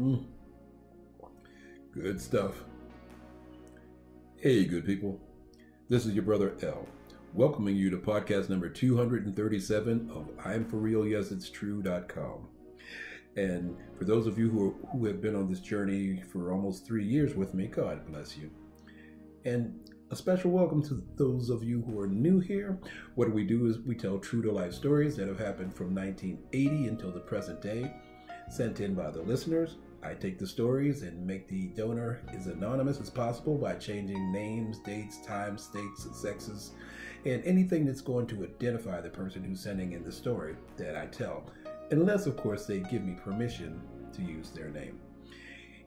Mm. Good stuff. Hey, good people. This is your brother L, welcoming you to podcast number 237 of I'm For Real Yes It's True.com. And for those of you who, are, who have been on this journey for almost three years with me, God bless you. And a special welcome to those of you who are new here. What we do is we tell true to life stories that have happened from 1980 until the present day, sent in by the listeners. I take the stories and make the donor as anonymous as possible by changing names, dates, times, states, and sexes, and anything that's going to identify the person who's sending in the story that I tell, unless, of course, they give me permission to use their name.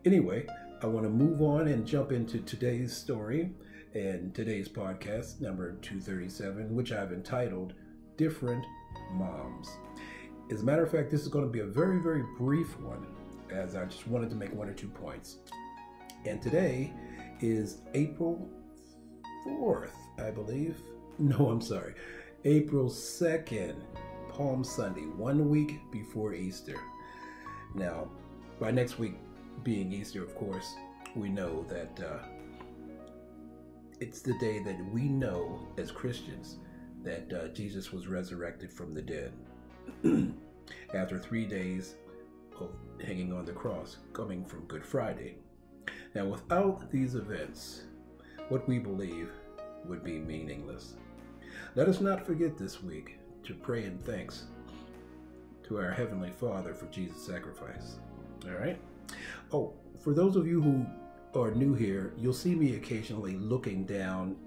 Anyway, I want to move on and jump into today's story and today's podcast, number 237, which I've entitled Different Moms. As a matter of fact, this is going to be a very, very brief one, as I just wanted to make one or two points. And today is April 4th, I believe. No, I'm sorry. April 2nd, Palm Sunday, one week before Easter. Now, by next week being Easter, of course, we know that uh, it's the day that we know as Christians that uh, Jesus was resurrected from the dead after three days of hanging on the cross, coming from Good Friday. Now, without these events, what we believe would be meaningless. Let us not forget this week to pray in thanks to our Heavenly Father for Jesus' sacrifice. All right? Oh, for those of you who are new here, you'll see me occasionally looking down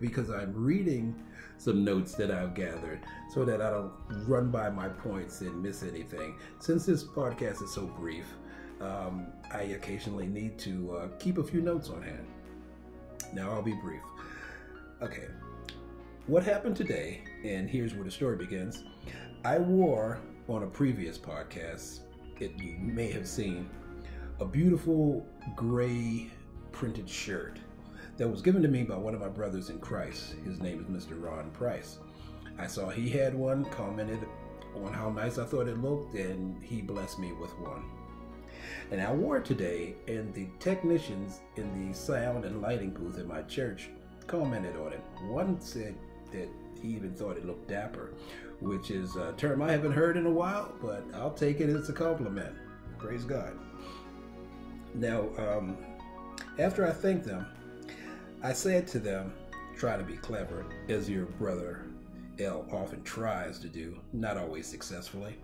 because I'm reading some notes that I've gathered so that I don't run by my points and miss anything. Since this podcast is so brief, um, I occasionally need to uh, keep a few notes on hand. Now I'll be brief. Okay. What happened today, and here's where the story begins. I wore on a previous podcast, it you may have seen, a beautiful gray printed shirt that was given to me by one of my brothers in Christ. His name is Mr. Ron Price. I saw he had one, commented on how nice I thought it looked, and he blessed me with one. And I wore it today, and the technicians in the sound and lighting booth at my church commented on it. One said that he even thought it looked dapper, which is a term I haven't heard in a while, but I'll take it as a compliment. Praise God. Now, um, after I thanked them, I said to them, try to be clever, as your brother L often tries to do, not always successfully.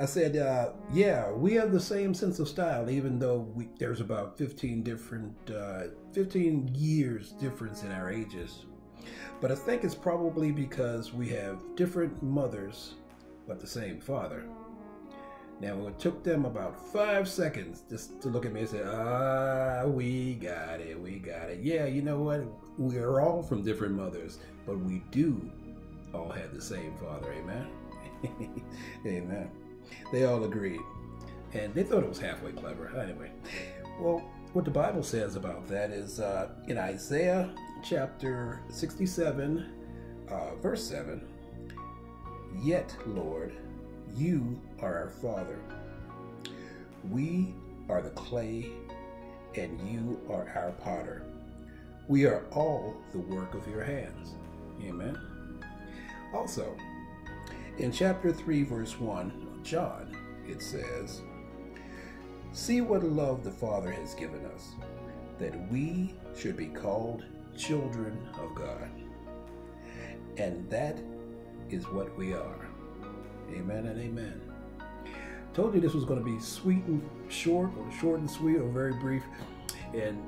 I said, uh, yeah, we have the same sense of style, even though we, there's about 15 different, uh, 15 years difference in our ages. But I think it's probably because we have different mothers, but the same father. Now, it took them about five seconds just to look at me and say, ah, we got we. Yeah, you know what? We're all from different mothers, but we do all have the same father. Amen. Amen. They all agreed. And they thought it was halfway clever. Anyway, well, what the Bible says about that is uh, in Isaiah chapter 67, uh, verse 7 Yet, Lord, you are our Father. We are the clay, and you are our potter. We are all the work of your hands. Amen. Also, in chapter 3, verse 1 of John, it says, See what love the Father has given us, that we should be called children of God. And that is what we are. Amen and amen. Told you this was going to be sweet and short, or short and sweet, or very brief. And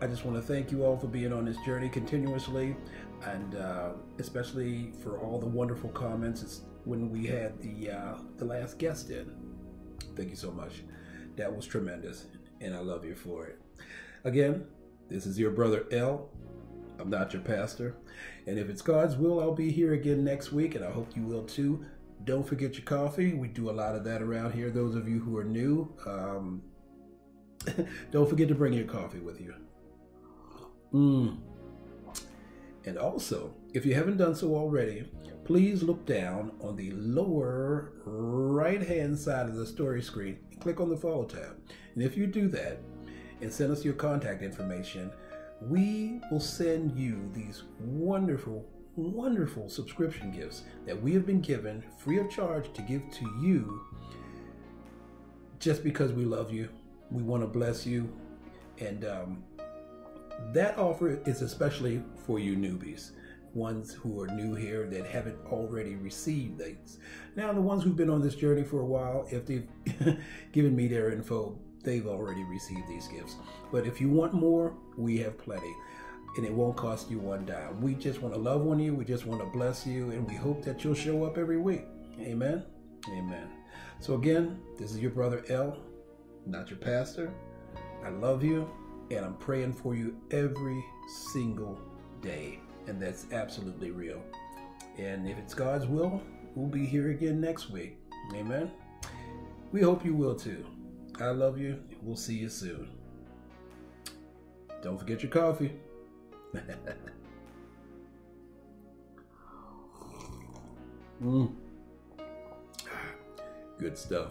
I just want to thank you all for being on this journey continuously, and uh, especially for all the wonderful comments when we had the uh, the last guest in. Thank you so much. That was tremendous, and I love you for it. Again, this is your brother L. I'm not your pastor. And if it's God's will, I'll be here again next week, and I hope you will too. Don't forget your coffee. We do a lot of that around here. Those of you who are new, um, don't forget to bring your coffee with you. Mm. And also, if you haven't done so already, please look down on the lower right hand side of the story screen and click on the follow tab. And if you do that and send us your contact information, we will send you these wonderful, wonderful subscription gifts that we have been given free of charge to give to you just because we love you. We want to bless you. And um, that offer is especially for you newbies, ones who are new here that haven't already received these. Now, the ones who've been on this journey for a while, if they've given me their info, they've already received these gifts. But if you want more, we have plenty. And it won't cost you one dime. We just want to love on you. We just want to bless you. And we hope that you'll show up every week. Amen. Amen. So, again, this is your brother L, not your pastor. I love you. And I'm praying for you every single day. And that's absolutely real. And if it's God's will, we'll be here again next week. Amen. We hope you will too. I love you. We'll see you soon. Don't forget your coffee. mm. Good stuff.